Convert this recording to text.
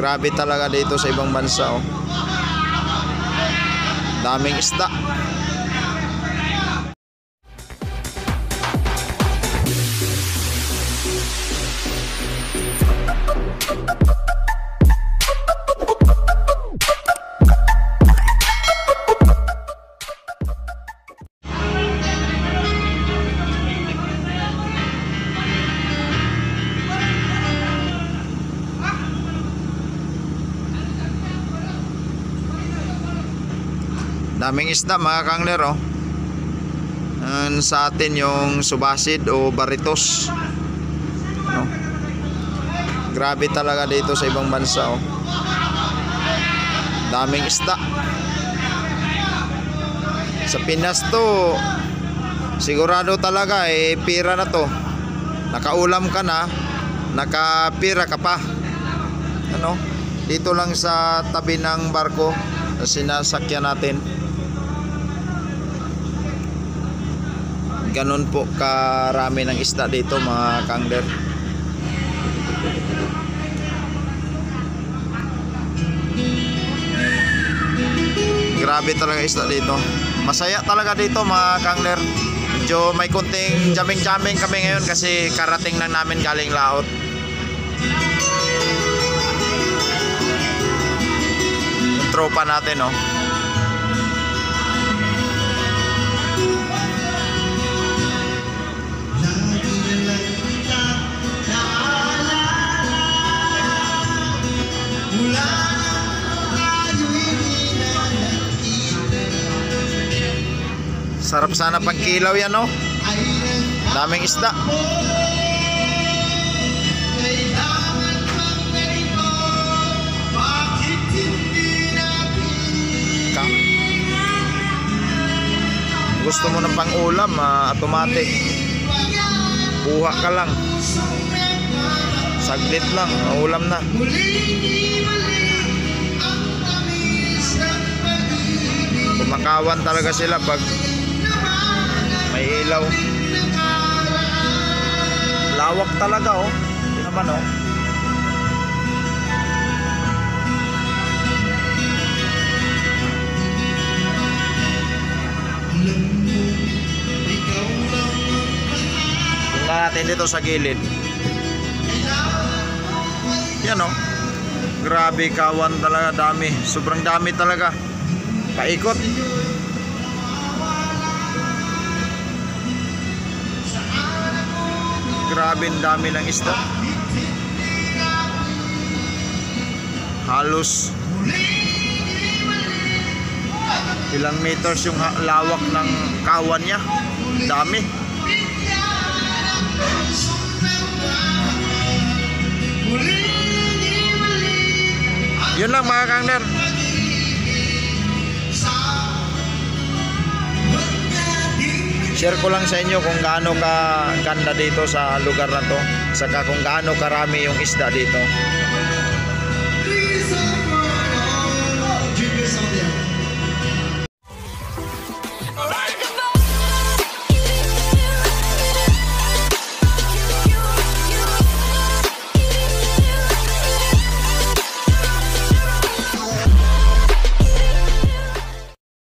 Grabe talaga dito sa ibang bansa oh. Daming isda. Daming isda mga kangler oh. Yan sa atin yung subasid o baritos. No? Grabe talaga dito sa ibang bansa oh. Daming isda. Sa Pinas to sigurado talaga eh pira na to. Nakaulam ka na, nakapira ka pa. Ano? Dito lang sa tabi ng barko na sinasakyan natin. Ganon po karami ng isda dito mga kangler. Grabe talaga isda dito. Masaya talaga dito mga kangler. Medyo may kunting jamming-jamming kami ngayon kasi karating lang namin galing laot. Yung tropa natin oh. Sarap sana pang kilaw yan no. Daming isda. Gusto mo ng pang ulam, ah, automatic. Kuha ka lang. Saglit lang, ulam na. Kumakawan talaga sila pag may ilaw. Lawak talaga oh. Hindi naman oh. Tingnan natin dito sa gilid. Yan oh. Grabe kawan talaga dami. Sobrang dami talaga. Paikot. Grabe dami ng isda. Halos ilang meters yung lawak ng kawan niya. Dami. Yun lang mga kangner. Share ko lang sa inyo kung gaano ka ganda dito sa lugar na to. Saka kung gaano karami yung isda dito.